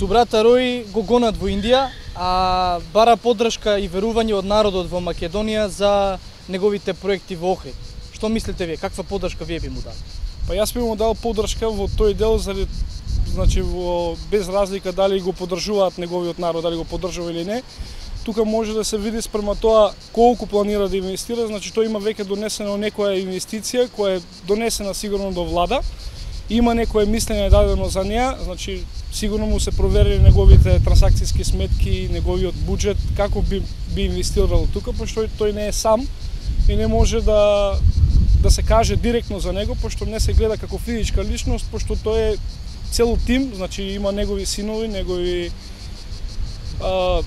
Субрата Рои го гонат во Индија, а бара поддршка и верување од народот во Македонија за неговите проекти во Охрид. Што мислите вие? Каква поддршка вие би му дали? Па јас би му дал поддршка во тој дел заради значи во без разлика дали го поддржуваат неговиот народ, дали го поддржува или не. Тука може да се види спрема тоа колку планира да инвестира, значи тој има веќе донесено некоја инвестиција која е донесена сигурно до влада. Има некое мислење дадено за неа, значи сигурно му се проверили неговите трансакцијски сметки, неговиот буџет, како би би инвестирал тука, пошто тој не е сам и не може да да се каже директно за него, пошто не се гледа како физичка личност, пошто тој е цел тим, значи има негови синови, негови а,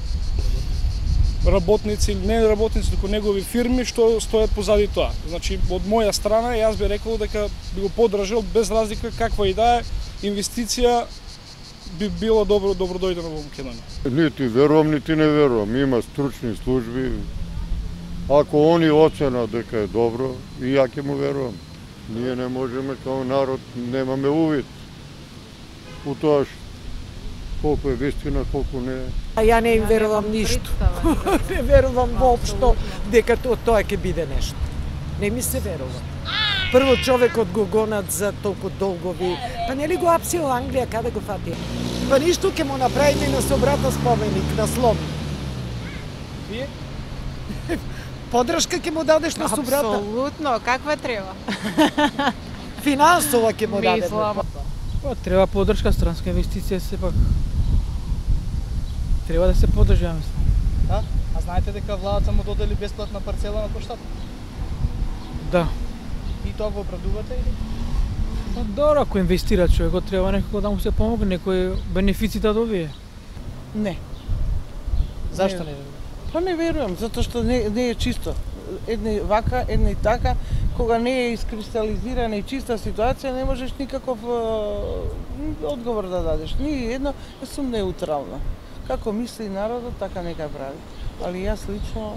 работници, не работници, туку негови фирми што стојат позади тоа. Значи, од моја страна, јас би рекол дека би го подражил без разлика каква и да е инвестиција би било добро добро дојдено во Македонија. Нити верувам, нити не верувам. Има стручни служби. Ако они оценат дека е добро, и ја ќе му верувам. Ние не можеме како народ, немаме увид у тоа што колку е вистина, колку не е. А ја не им верувам ништо. не верувам воопшто дека тоа, тоа ќе биде нешто. Не ми се верува. Прво човекот го гонат за толку долгови. Па нели го апсил Англија, каде го фати? Па ништо ќе му направиме на собрата споменик, на слон. Вие? Подршка ќе му дадеш на собрата. Апсолутно, каква треба? Финансова ќе му дадеш. Па, треба поддршка, странска инвестиција сепак. Треба да се поддржи, ја мислам. Да? А знаете дека владата му додели бесплатна парцела на площадка? Да. И тоа го оправдувате или? Па добро, ако инвестира човекот, треба некако да му се помогне, некој бенефици да добие. Не. Зашто не верувате? Па не верувам, затоа што не, не е чисто. Едни вака, едни така, кога не е искристализирана и чиста ситуација, не можеш никаков е, одговор да дадеш. Ни едно, јас сум неутрална. Како мисли народот, така нека прави. Али јас лично